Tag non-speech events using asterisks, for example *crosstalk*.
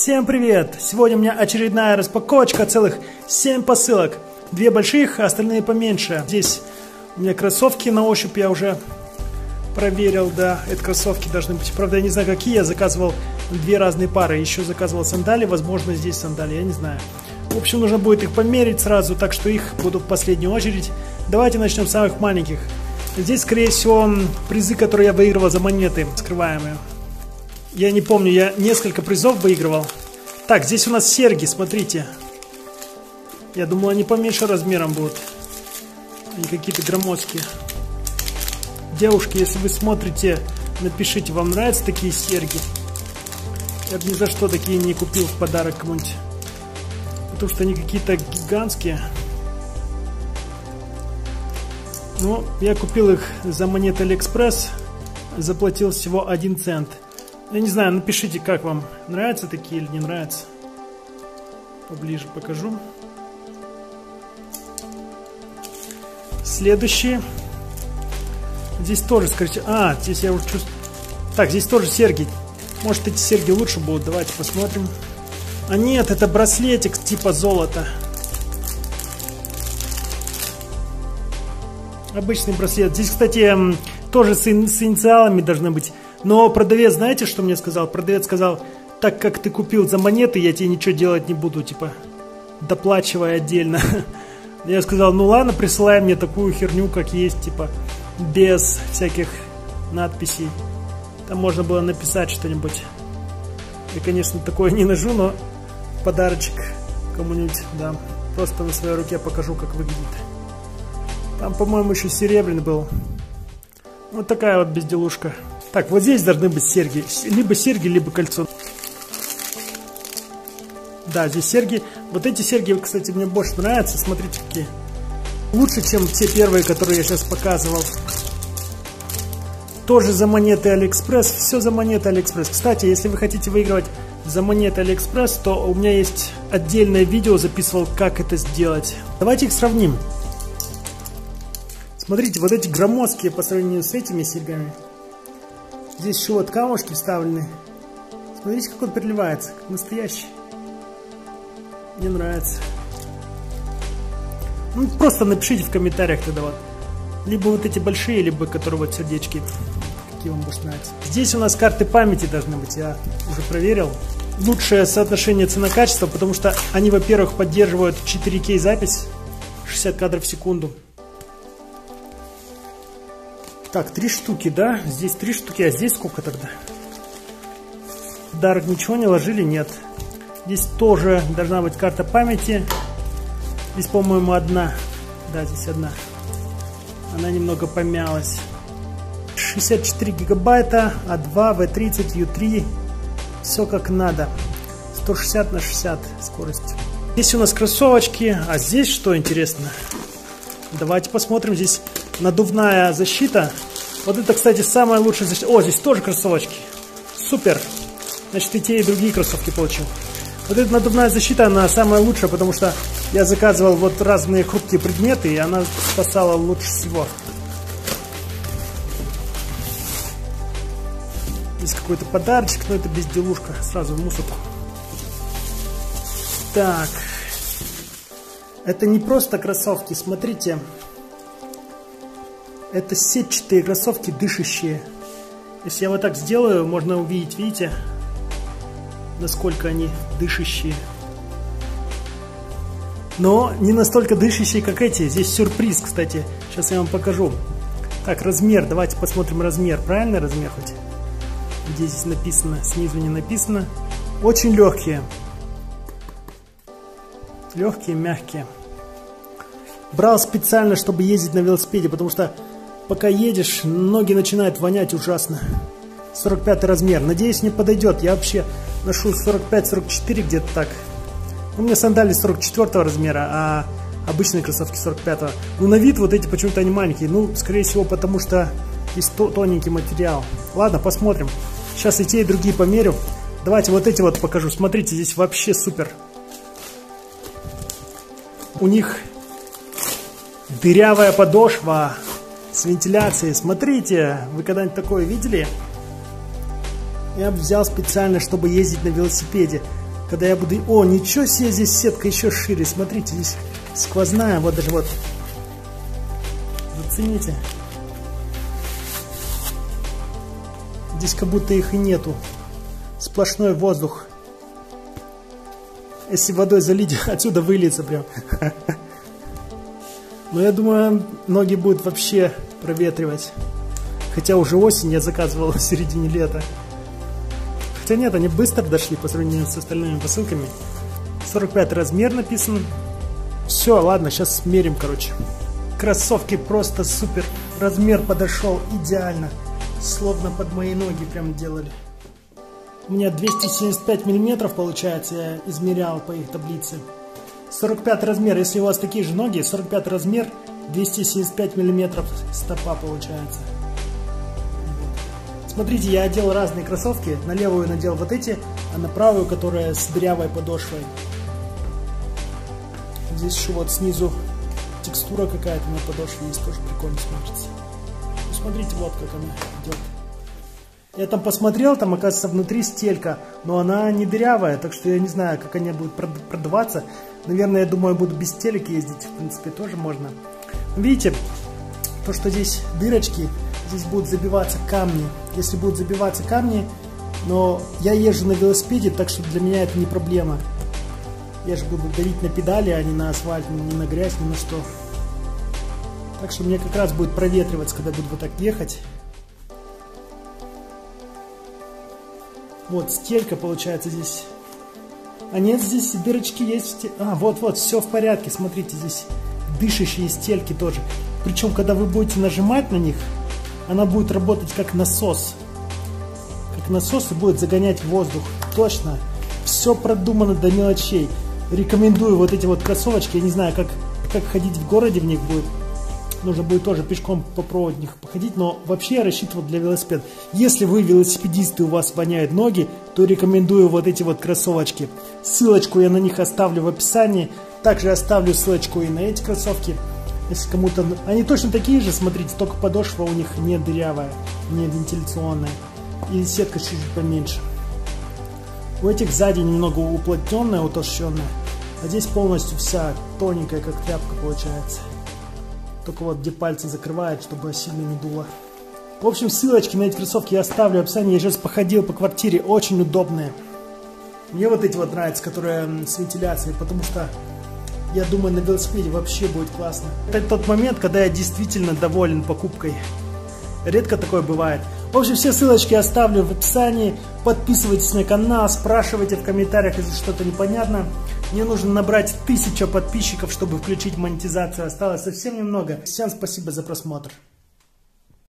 Всем привет! Сегодня у меня очередная распаковочка, целых 7 посылок. Две больших, а остальные поменьше. Здесь у меня кроссовки на ощупь я уже проверил, да, это кроссовки должны быть. Правда, я не знаю, какие, я заказывал две разные пары. Еще заказывал сандали, возможно, здесь сандали, я не знаю. В общем, нужно будет их померить сразу, так что их буду в последнюю очередь. Давайте начнем с самых маленьких. Здесь, скорее всего, призы, которые я выигрывал за монеты, скрываемые. Я не помню, я несколько призов выигрывал. Так, здесь у нас серьги, смотрите. Я думал, они поменьше размером будут. Они какие-то громоздкие. Девушки, если вы смотрите, напишите, вам нравятся такие серьги. Я бы ни за что такие не купил в подарок кому-нибудь. Потому что они какие-то гигантские. Ну, я купил их за монеты Алиэкспресс. Заплатил всего 1 цент. Я не знаю, напишите, как вам нравятся такие или не нравятся. Поближе покажу. Следующие. Здесь тоже, скажите... А, здесь я уже чувствую... Так, здесь тоже серьги. Может, эти серьги лучше будут. Давайте посмотрим. А нет, это браслетик типа золота. Обычный браслет. Здесь, кстати, тоже с, ин с инициалами должны быть. Но продавец, знаете, что мне сказал? Продавец сказал, так как ты купил за монеты, я тебе ничего делать не буду, типа, доплачивай отдельно. *laughs* Я сказал, ну ладно, присылай мне такую херню, как есть, типа, без всяких надписей. Там можно было написать что-нибудь. Я, конечно, такое не нажу, но подарочек кому-нибудь, да. Просто на своей руке покажу, как выглядит. Там, по-моему, еще серебряный был. Вот такая вот безделушка. Так, вот здесь должны быть серьги. Либо серьги, либо кольцо. Да, здесь серьги. Вот эти серьги, кстати, мне больше нравятся. Смотрите, какие. Лучше, чем те первые, которые я сейчас показывал. Тоже за монеты Алиэкспресс. Все за монеты Алиэкспресс. Кстати, если вы хотите выигрывать за монеты Алиэкспресс, то у меня есть отдельное видео, записывал, как это сделать. Давайте их сравним. Смотрите, вот эти громоздкие по сравнению с этими серьгами. Здесь еще вот камушки вставлены. Смотрите, как он переливается, как настоящий. Мне нравится. Ну, просто напишите в комментариях тогда вот. Либо вот эти большие, либо которые вот сердечки. Какие вам больше нравятся. Здесь у нас карты памяти должны быть, я уже проверил. Лучшее соотношение цена-качество, потому что они, во-первых, поддерживают 4К запись, 60 кадров в секунду. Так, три штуки, да? Здесь три штуки, а здесь сколько тогда? Дарок ничего не ложили? Нет. Здесь тоже должна быть карта памяти. Здесь, по-моему, одна. Да, здесь одна. Она немного помялась. 64 гигабайта, А2, V30, U3. Все как надо. 160 на 60 скорость. Здесь у нас кроссовочки. А здесь что интересно? Давайте посмотрим. Здесь надувная защита. Вот это, кстати, самая лучшая защита. О, здесь тоже кроссовочки. Супер. Значит, и те, и другие кроссовки получил. Вот эта надувная защита, она самая лучшая, потому что я заказывал вот разные хрупкие предметы, и она спасала лучше всего. Здесь какой-то подарочек, но это безделушка. Сразу в мусорку. Так. Это не просто кроссовки, смотрите. Это сетчатые кроссовки, дышащие. Если я вот так сделаю, можно увидеть, видите, насколько они дышащие. Но не настолько дышащие, как эти. Здесь сюрприз, кстати. Сейчас я вам покажу. Так, размер. Давайте посмотрим размер. Правильный размер хоть? Где здесь написано? Снизу не написано. Очень легкие. Легкие, мягкие. Брал специально, чтобы ездить на велосипеде, потому что пока едешь, ноги начинают вонять ужасно. 45 размер. Надеюсь, не подойдет. Я вообще ношу 45-44 где-то так. У меня сандали 44 размера, а обычные кроссовки 45 -го. Ну, на вид вот эти почему-то они маленькие. Ну, скорее всего, потому что здесь тоненький материал. Ладно, посмотрим. Сейчас и те, и другие померю. Давайте вот эти вот покажу. Смотрите, здесь вообще супер. У них дырявая подошва с вентиляцией. Смотрите, вы когда-нибудь такое видели? Я взял специально, чтобы ездить на велосипеде. когда я буду... О, ничего себе, здесь сетка еще шире. Смотрите, здесь сквозная, вот даже вот. Зацените. Здесь как будто их и нету. Сплошной воздух. Если водой залить, *laughs* отсюда выльется прям. *laughs* Но я думаю, ноги будут вообще проветривать. Хотя уже осень я заказывал *laughs* в середине лета. Хотя нет, они быстро дошли по сравнению с остальными посылками. 45 размер написан. Все, ладно, сейчас мерим, короче. Кроссовки просто супер. Размер подошел идеально. Словно под мои ноги прям делали. У меня 275 миллиметров получается, я измерял по их таблице. 45 размер, если у вас такие же ноги, 45 размер, 275 миллиметров стопа получается. Смотрите, я одел разные кроссовки. На левую надел вот эти, а на правую, которая с дырявой подошвой. Здесь еще вот снизу текстура какая-то на подошве есть, тоже прикольно смотрится. Ну, смотрите, вот как она идет. Я там посмотрел, там оказывается внутри стелька, но она не дырявая, так что я не знаю, как они будут продаваться. Наверное, я думаю, буду без телек ездить, в принципе, тоже можно. Видите, то, что здесь дырочки, здесь будут забиваться камни. Если будут забиваться камни, но я езжу на велосипеде, так что для меня это не проблема. Я же буду давить на педали, а не на асфальт, не на грязь, ни на что. Так что мне как раз будет проветриваться, когда буду вот так ехать. Вот, стелька получается здесь. А нет, здесь дырочки есть. А, вот-вот, все в порядке. Смотрите, здесь дышащие стельки тоже. Причем, когда вы будете нажимать на них, она будет работать как насос. Как насос и будет загонять воздух. Точно. Все продумано до мелочей. Рекомендую вот эти вот кроссовочки. Я не знаю, как, как ходить в городе в них будет. Нужно будет тоже пешком по проводниках походить, но вообще я рассчитывал для велосипеда. Если вы велосипедисты, у вас воняют ноги, то рекомендую вот эти вот кроссовочки. Ссылочку я на них оставлю в описании. Также оставлю ссылочку и на эти кроссовки. Если кому-то... Они точно такие же, смотрите, только подошва у них не дырявая, не вентиляционная. И сетка чуть-чуть поменьше. У этих сзади немного уплотненная, утолщенная. А здесь полностью вся тоненькая, как тряпка получается. Только вот где пальцы закрывает, чтобы сильно не дуло. В общем, ссылочки на эти кроссовки я оставлю в описании. Я сейчас походил по квартире, очень удобные. Мне вот эти вот нравятся, которые с вентиляцией, потому что я думаю, на велосипеде вообще будет классно. Это тот момент, когда я действительно доволен покупкой. Редко такое бывает. В общем, все ссылочки оставлю в описании. Подписывайтесь на канал, спрашивайте в комментариях, если что-то непонятно. Мне нужно набрать тысячу подписчиков, чтобы включить монетизацию. Осталось совсем немного. Всем спасибо за просмотр.